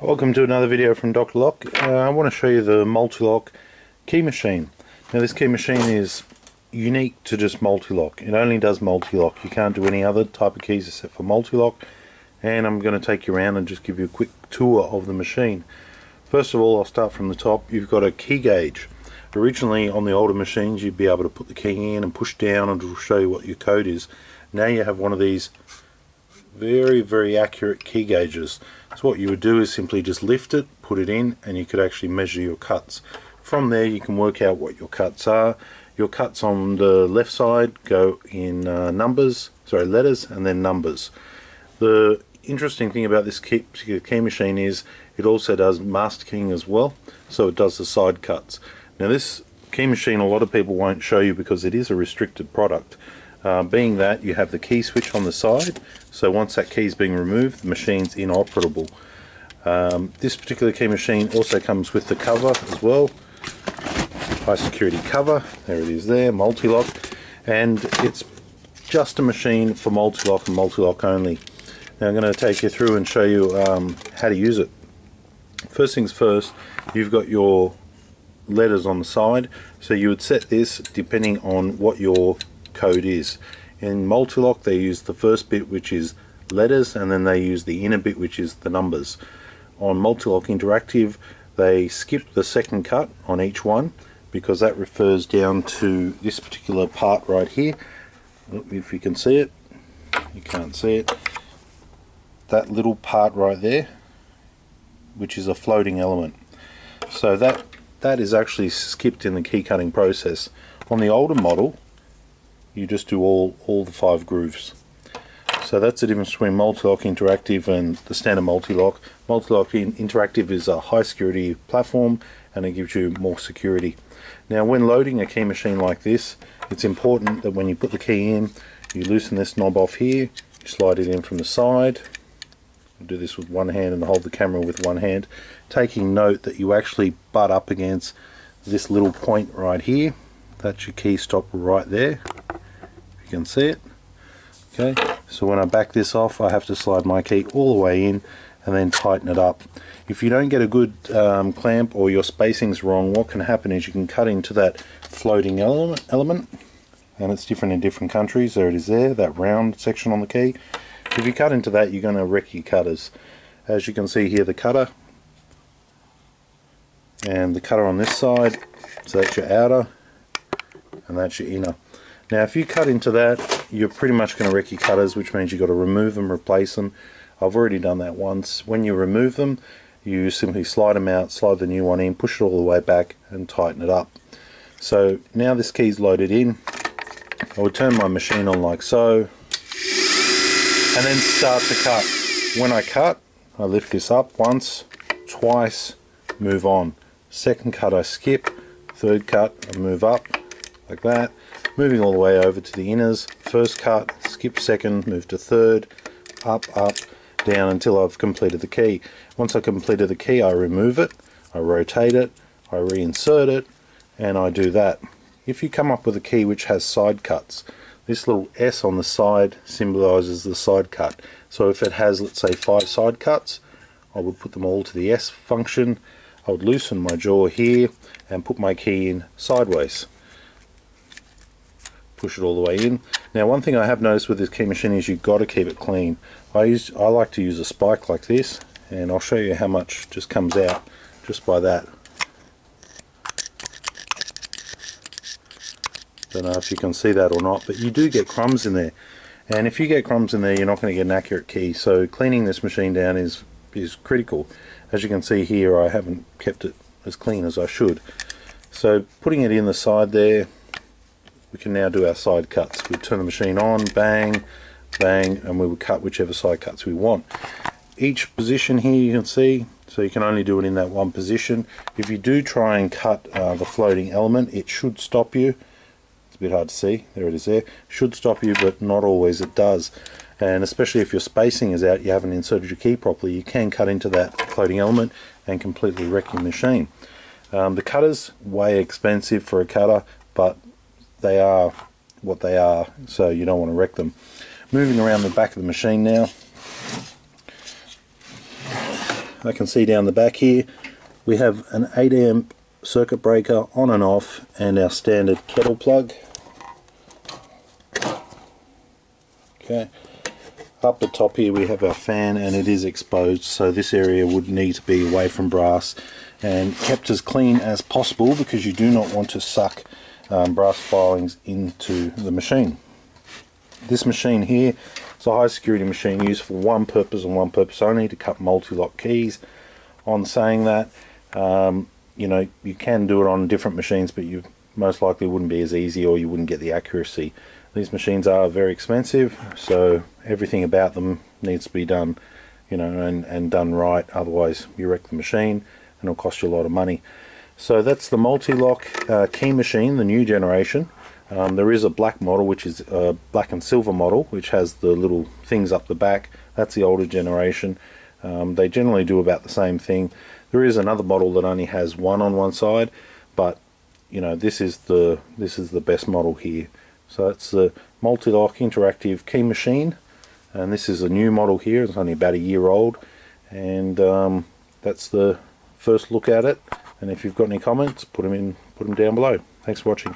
Welcome to another video from Dr. Lock. Uh, I want to show you the Mul-T-Lock key machine. Now this key machine is unique to just Mul-T-Lock. It only does Mul-T-Lock. You can't do any other type of keys except for Mul-T-Lock. And I'm going to take you around and just give you a quick tour of the machine. First of all, I'll start from the top. You've got a key gauge. Originally on the older machines you'd be able to put the key in and push down and it'll show you what your code is. Now you have one of these very very accurate key gauges so what you would do is simply just lift it put it in and you could actually measure your cuts. From there you can work out what your cuts are. Your cuts on the left side go in uh, numbers sorry letters and then numbers. The interesting thing about this key, particular key machine is it also does master keying as well so it does the side cuts. Now this key machine a lot of people won't show you because it is a restricted product uh, being that you have the key switch on the side so once that key is being removed the machine's inoperable. Um, this particular key machine also comes with the cover as well. High security cover there it is there Mul-T-Lock. And it's just a machine for Mul-T-Lock and Mul-T-Lock only. Now I'm going to take you through and show you um, how to use it. First things first you've got your letters on the side. So you would set this depending on what your code is. In Mul-T-Lock they use the first bit which is letters and then they use the inner bit which is the numbers. On Mul-T-Lock Interactive they skip the second cut on each one because that refers down to this particular part right here. If you can see it, you can't see it. That little part right there which is a floating element. So that that is actually skipped in the key cutting process. On the older model you just do all, all the five grooves. So that's the difference between Mul-T-Lock interactive and the standard Mul-T-Lock. Mul-T-Lock interactive is a high security platform and it gives you more security. Now when loading a key machine like this, it's important that when you put the key in, you loosen this knob off here, you slide it in from the side, I'll do this with one hand and hold the camera with one hand, taking note that you actually butt up against this little point right here. That's your key stop right there you can see it. Okay so when I back this off I have to slide my key all the way in and then tighten it up. If you don't get a good um, clamp or your spacing's wrong what can happen is you can cut into that floating element, element and it's different in different countries. There it is there that round section on the key. If you cut into that you're going to wreck your cutters. As you can see here the cutter and the cutter on this side so that's your outer and that's your inner now if you cut into that, you're pretty much going to wreck your cutters, which means you've got to remove them, replace them. I've already done that once. When you remove them, you simply slide them out, slide the new one in, push it all the way back and tighten it up. So now this key's loaded in. I would turn my machine on like so and then start to cut. When I cut, I lift this up once, twice, move on. Second cut I skip, third cut I move up like that moving all the way over to the inners. First cut skip second move to third up up down until I've completed the key. Once I've completed the key I remove it I rotate it I reinsert it and I do that. If you come up with a key which has side cuts this little S on the side symbolizes the side cut. So if it has let's say five side cuts I would put them all to the S function. I would loosen my jaw here and put my key in sideways push it all the way in. Now one thing I have noticed with this key machine is you've got to keep it clean. I use I like to use a spike like this and I'll show you how much just comes out just by that. Don't know if you can see that or not but you do get crumbs in there and if you get crumbs in there you're not going to get an accurate key so cleaning this machine down is is critical. As you can see here I haven't kept it as clean as I should. So putting it in the side there we can now do our side cuts. We turn the machine on, bang, bang, and we will cut whichever side cuts we want. Each position here you can see, so you can only do it in that one position. If you do try and cut uh, the floating element, it should stop you. It's a bit hard to see, there it is there. Should stop you, but not always it does. And especially if your spacing is out, you haven't inserted your key properly, you can cut into that floating element and completely wreck your machine. Um, the cutter's way expensive for a cutter, but they are what they are so you don't want to wreck them. Moving around the back of the machine now. I can see down the back here we have an 8 amp circuit breaker on and off and our standard kettle plug. Okay. Up the top here we have our fan and it is exposed so this area would need to be away from brass and kept as clean as possible because you do not want to suck um, brass filings into the machine. This machine here is a high security machine used for one purpose and one purpose only to cut Mul-T-Lock keys. On saying that, um, you know, you can do it on different machines but you most likely wouldn't be as easy or you wouldn't get the accuracy. These machines are very expensive so everything about them needs to be done you know and, and done right otherwise you wreck the machine and it'll cost you a lot of money. So that's the Mul-T-Lock uh, key machine, the new generation. Um, there is a black model, which is a black and silver model, which has the little things up the back. That's the older generation. Um, they generally do about the same thing. There is another model that only has one on one side, but you know this is the this is the best model here. So it's the Mul-T-Lock interactive key machine, and this is a new model here. It's only about a year old, and um, that's the first look at it and if you've got any comments put them in put them down below. Thanks for watching